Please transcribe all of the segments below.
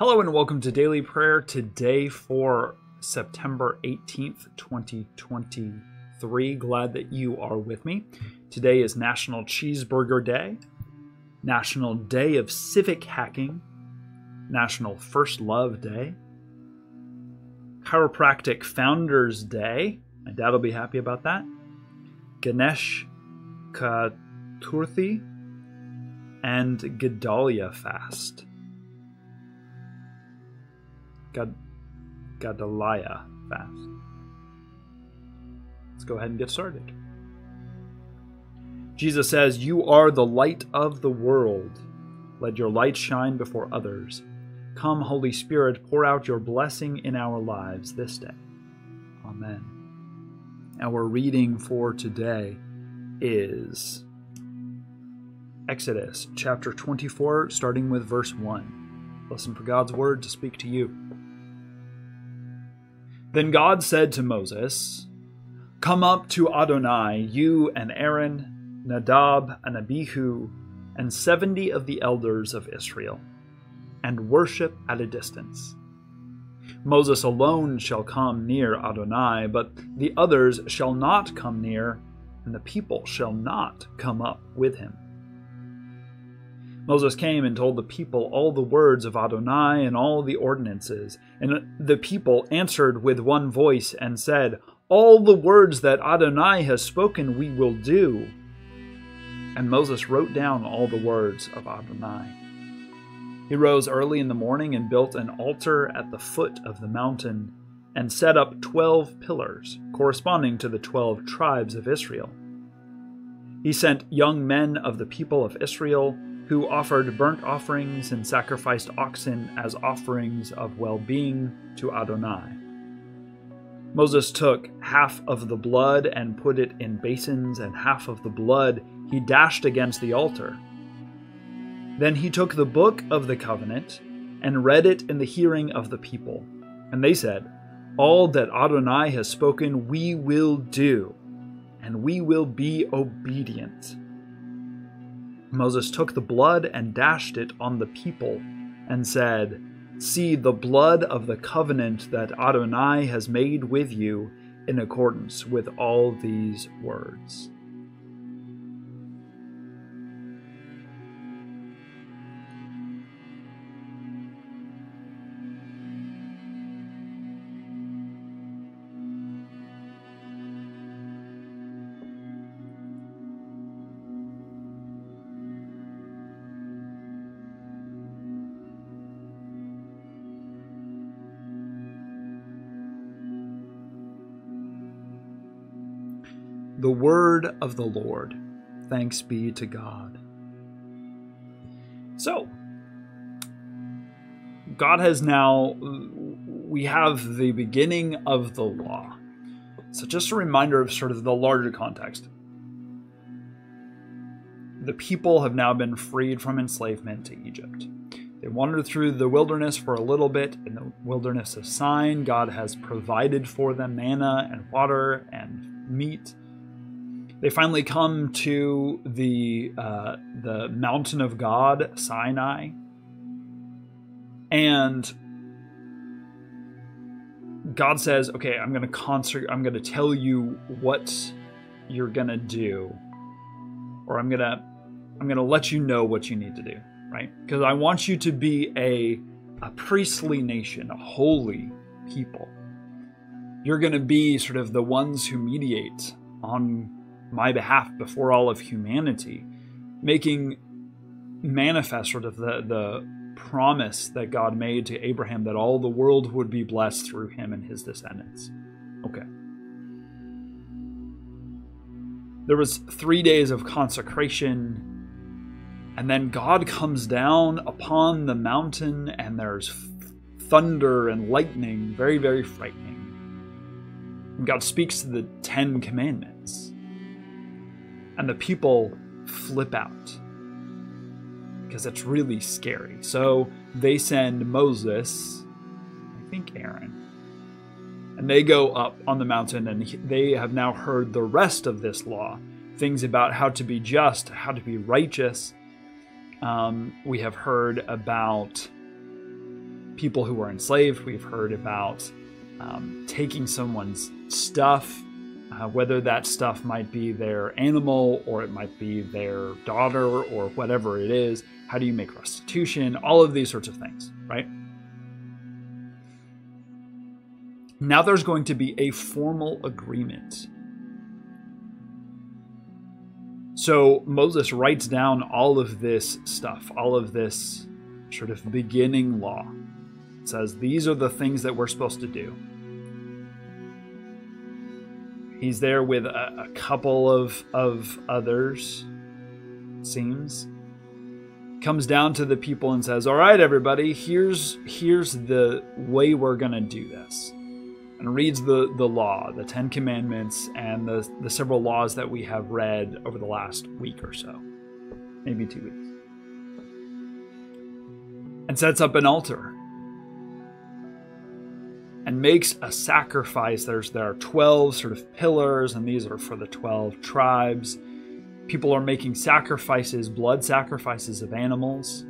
Hello and welcome to Daily Prayer today for September 18th, 2023. Glad that you are with me. Today is National Cheeseburger Day, National Day of Civic Hacking, National First Love Day, Chiropractic Founders Day. My dad will be happy about that. Ganesh Chaturthi and Gedalia Fast. Gad- Gadaliah fast. Let's go ahead and get started. Jesus says, You are the light of the world. Let your light shine before others. Come, Holy Spirit, pour out your blessing in our lives this day. Amen. Our reading for today is Exodus chapter 24, starting with verse 1. Listen for God's word to speak to you. Then God said to Moses, Come up to Adonai, you and Aaron, Nadab and Abihu, and seventy of the elders of Israel, and worship at a distance. Moses alone shall come near Adonai, but the others shall not come near, and the people shall not come up with him. Moses came and told the people all the words of Adonai and all the ordinances. And the people answered with one voice and said, All the words that Adonai has spoken we will do. And Moses wrote down all the words of Adonai. He rose early in the morning and built an altar at the foot of the mountain and set up twelve pillars, corresponding to the twelve tribes of Israel. He sent young men of the people of Israel who offered burnt offerings and sacrificed oxen as offerings of well being to Adonai. Moses took half of the blood and put it in basins, and half of the blood he dashed against the altar. Then he took the book of the covenant and read it in the hearing of the people. And they said, All that Adonai has spoken we will do, and we will be obedient. Moses took the blood and dashed it on the people, and said, See the blood of the covenant that Adonai has made with you in accordance with all these words. The word of the Lord. Thanks be to God. So, God has now, we have the beginning of the law. So, just a reminder of sort of the larger context. The people have now been freed from enslavement to Egypt. They wandered through the wilderness for a little bit. In the wilderness of Sin, God has provided for them manna and water and meat they finally come to the uh, the mountain of God, Sinai, and God says, "Okay, I'm going to concert. I'm going to tell you what you're going to do, or I'm going to I'm going to let you know what you need to do, right? Because I want you to be a a priestly nation, a holy people. You're going to be sort of the ones who mediate on my behalf before all of humanity, making manifest sort of the, the promise that God made to Abraham that all the world would be blessed through him and his descendants. Okay. There was three days of consecration, and then God comes down upon the mountain, and there's thunder and lightning, very, very frightening. And God speaks to the Ten Commandments and the people flip out because it's really scary. So they send Moses, I think Aaron, and they go up on the mountain and they have now heard the rest of this law things about how to be just, how to be righteous. Um, we have heard about people who were enslaved. We've heard about um, taking someone's stuff, uh, whether that stuff might be their animal or it might be their daughter or whatever it is. How do you make restitution? All of these sorts of things, right? Now there's going to be a formal agreement. So Moses writes down all of this stuff, all of this sort of beginning law. It says these are the things that we're supposed to do. He's there with a, a couple of of others, seems. Comes down to the people and says, "All right, everybody, here's here's the way we're gonna do this." and reads the, the law, the Ten Commandments, and the, the several laws that we have read over the last week or so, maybe two weeks, and sets up an altar and makes a sacrifice. There's there are 12 sort of pillars, and these are for the 12 tribes. People are making sacrifices, blood sacrifices of animals.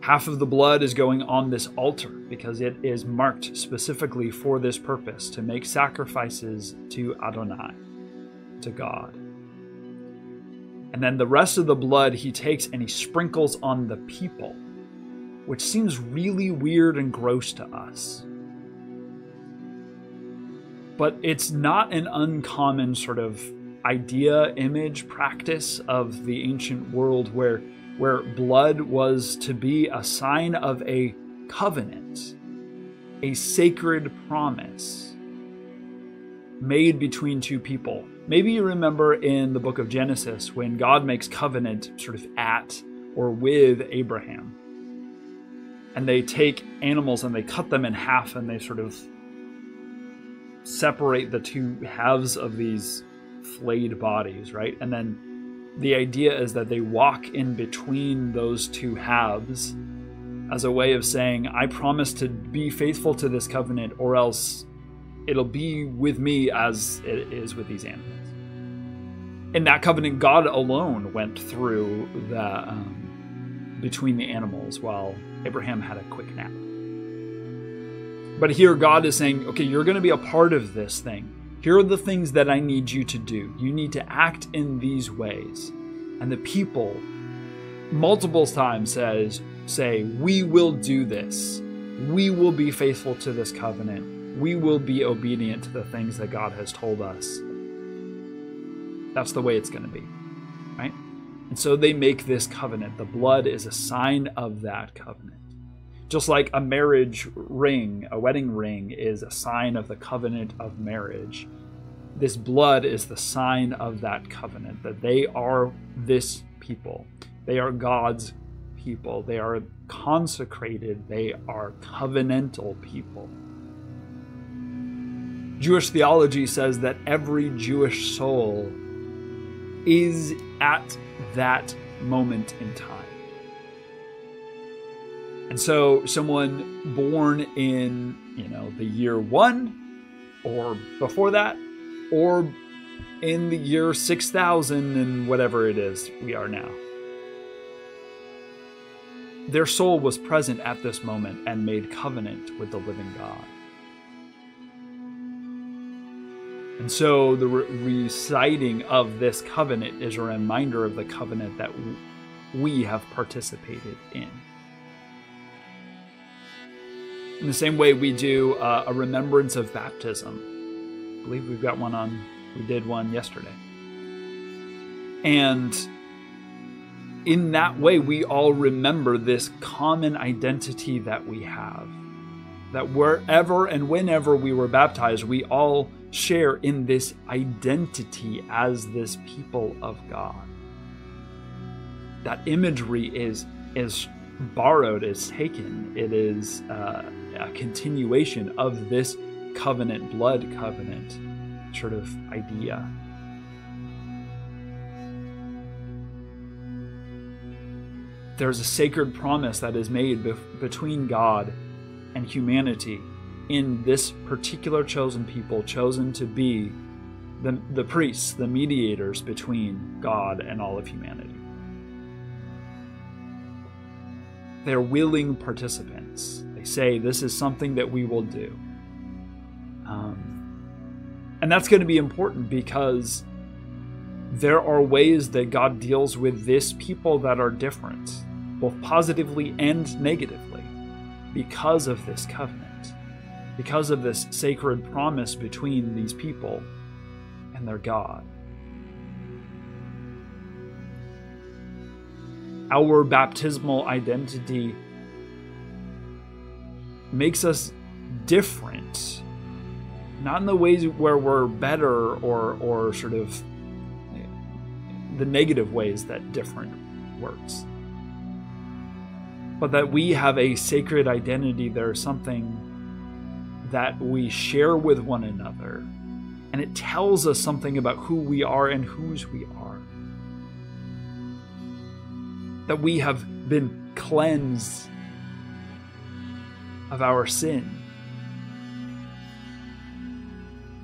Half of the blood is going on this altar because it is marked specifically for this purpose to make sacrifices to Adonai, to God. And then the rest of the blood he takes and he sprinkles on the people, which seems really weird and gross to us. But it's not an uncommon sort of idea, image, practice of the ancient world where where blood was to be a sign of a covenant, a sacred promise made between two people. Maybe you remember in the book of Genesis when God makes covenant sort of at or with Abraham. And they take animals and they cut them in half and they sort of separate the two halves of these flayed bodies, right? And then the idea is that they walk in between those two halves as a way of saying, I promise to be faithful to this covenant, or else it'll be with me as it is with these animals. In that covenant, God alone went through the um, between the animals while Abraham had a quick nap. But here, God is saying, okay, you're going to be a part of this thing. Here are the things that I need you to do. You need to act in these ways. And the people multiple times says say, "We will do this. We will be faithful to this covenant. We will be obedient to the things that God has told us." That's the way it's going to be. And so they make this covenant. The blood is a sign of that covenant. Just like a marriage ring, a wedding ring, is a sign of the covenant of marriage. This blood is the sign of that covenant, that they are this people. They are God's people. They are consecrated. They are covenantal people. Jewish theology says that every Jewish soul is at that moment in time. And so someone born in, you know, the year 1 or before that or in the year 6000 and whatever it is we are now their soul was present at this moment and made covenant with the living God. And so the re- reciting of this covenant is a reminder of the covenant that we have participated in. In the same way, we do uh, a remembrance of baptism. I believe we've got one on, we did one yesterday. And in that way, we all remember this common identity that we have. That wherever and whenever we were baptized, we all share in this identity as this people of God. That imagery is is borrowed, is taken. It is uh, a continuation of this covenant, blood covenant sort of idea. there's a sacred promise that is made bef- between God and humanity in this particular chosen people, chosen to be the, the priests, the mediators between God and all of humanity. They're willing participants. They say, This is something that we will do. Um, and that's going to be important because there are ways that God deals with this people that are different, both positively and negatively, because of this covenant, because of this sacred promise between these people and their God. Our baptismal identity makes us different, not in the ways where we're better or, or sort of the negative ways that different works. But that we have a sacred identity, there's something that we share with one another, and it tells us something about who we are and whose we are. That we have been cleansed of our sin.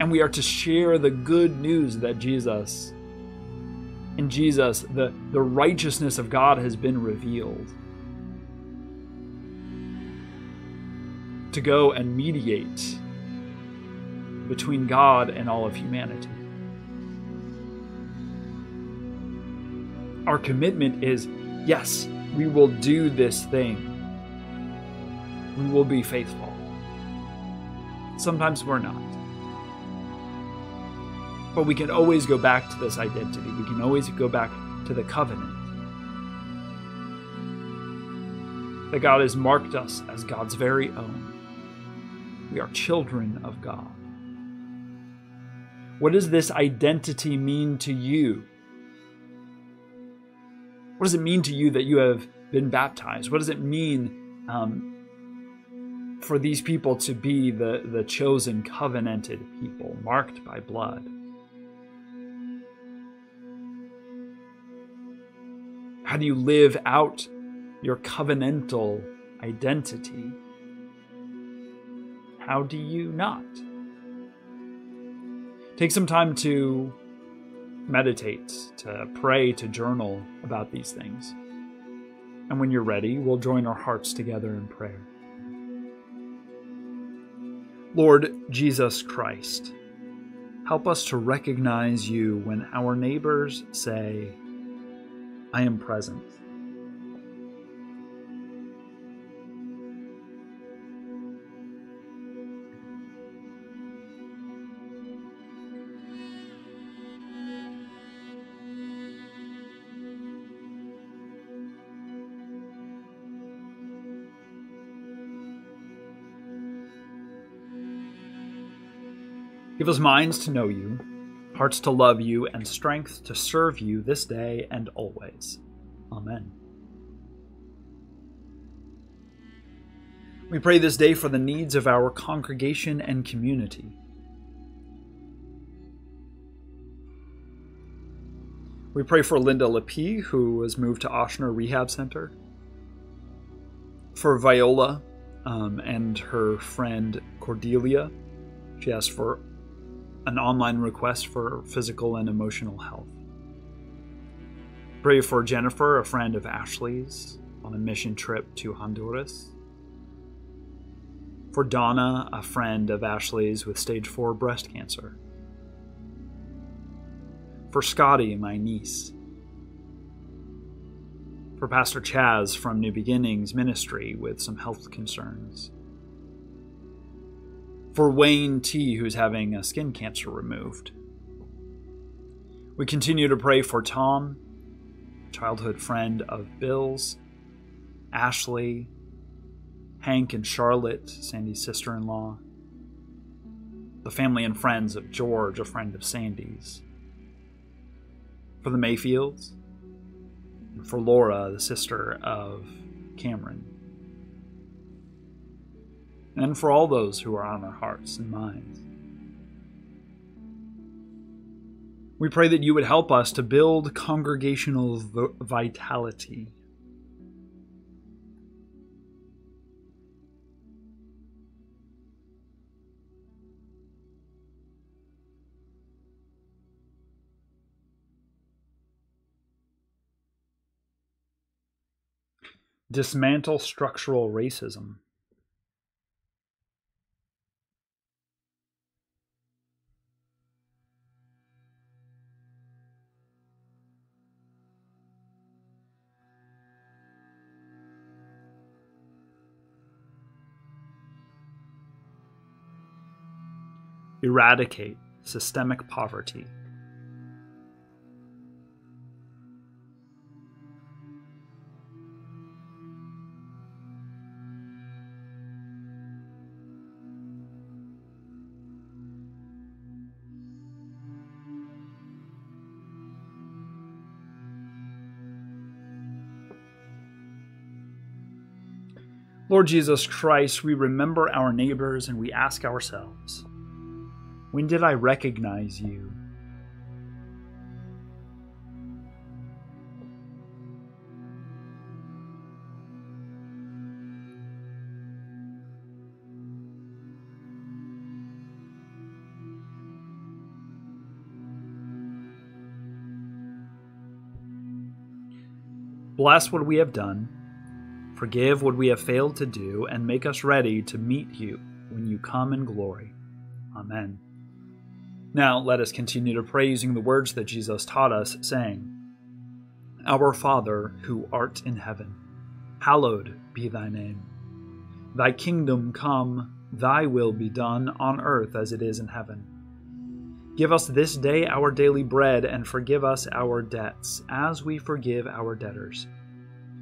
And we are to share the good news that Jesus in Jesus, the, the righteousness of God has been revealed. To go and mediate between God and all of humanity. Our commitment is yes, we will do this thing. We will be faithful. Sometimes we're not. But we can always go back to this identity. We can always go back to the covenant. That God has marked us as God's very own. We are children of God. What does this identity mean to you? What does it mean to you that you have been baptized? What does it mean um, for these people to be the, the chosen, covenanted people, marked by blood? How do you live out your covenantal identity? How do you not? Take some time to meditate, to pray, to journal about these things. And when you're ready, we'll join our hearts together in prayer. Lord Jesus Christ, help us to recognize you when our neighbors say, I am present. Give us minds to know you hearts to love you, and strength to serve you this day and always. Amen. We pray this day for the needs of our congregation and community. We pray for Linda Lepie, who was moved to Ochsner Rehab Center. For Viola um, and her friend Cordelia. She asked for an online request for physical and emotional health. Pray for Jennifer, a friend of Ashley's, on a mission trip to Honduras. For Donna, a friend of Ashley's with stage 4 breast cancer. For Scotty, my niece. For Pastor Chaz from New Beginnings Ministry with some health concerns for Wayne T., who's having a skin cancer removed. We continue to pray for Tom, childhood friend of Bill's, Ashley, Hank and Charlotte, Sandy's sister in law, the family and friends of George, a friend of Sandy's, for the Mayfields, and for Laura, the sister of Cameron and for all those who are on our hearts and minds. We pray that you would help us to build congregational vitality. Dismantle structural racism. Eradicate systemic poverty. Lord Jesus Christ, we remember our neighbors and we ask ourselves, when did I recognize you? Bless what we have done, forgive what we have failed to do, and make us ready to meet you when you come in glory. Amen. Now let us continue to pray using the words that Jesus taught us, saying, Our Father, who art in heaven, hallowed be thy name. Thy kingdom come, thy will be done on earth as it is in heaven. Give us this day our daily bread, and forgive us our debts, as we forgive our debtors.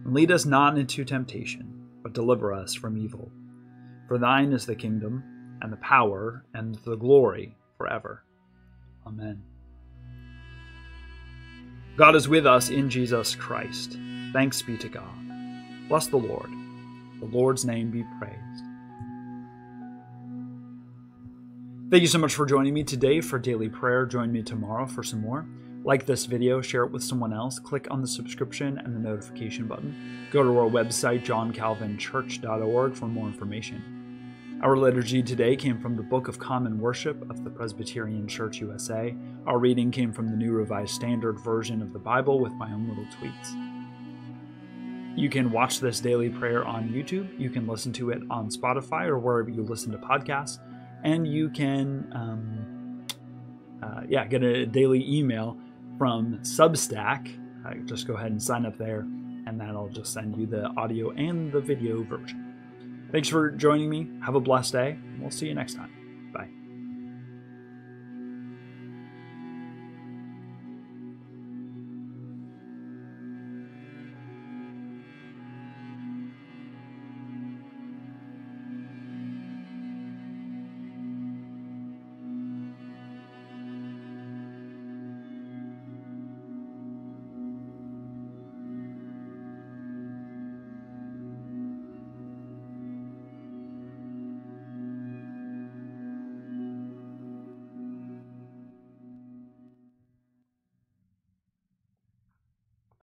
Lead us not into temptation, but deliver us from evil. For thine is the kingdom, and the power, and the glory forever. Amen. God is with us in Jesus Christ. Thanks be to God. Bless the Lord. The Lord's name be praised. Thank you so much for joining me today for daily prayer. Join me tomorrow for some more. Like this video, share it with someone else, click on the subscription and the notification button. Go to our website, johncalvinchurch.org, for more information. Our liturgy today came from the Book of Common Worship of the Presbyterian Church USA. Our reading came from the New Revised Standard Version of the Bible with my own little tweets. You can watch this daily prayer on YouTube. You can listen to it on Spotify or wherever you listen to podcasts. And you can, um, uh, yeah, get a daily email from Substack. Uh, just go ahead and sign up there, and that'll just send you the audio and the video version. Thanks for joining me. Have a blessed day. We'll see you next time.